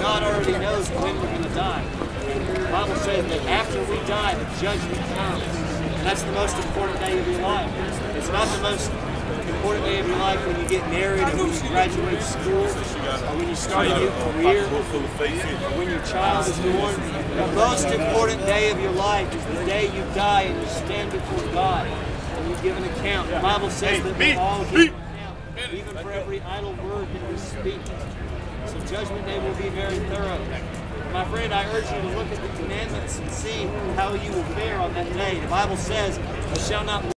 God already knows when we're going to die. The Bible says that after we die, the judgment comes. And that's the most important day of your life. It's not the most important day of your life when you get married or when you graduate school or when you start a new career or when your child is born. The most important day of your life is the day you die and you stand before God and you give an account. The Bible says that we all give an account, even for every idle word that we speak. Judgment day will be very thorough. My friend, I urge you to look at the commandments and see how you will fare on that day. The Bible says, you shall not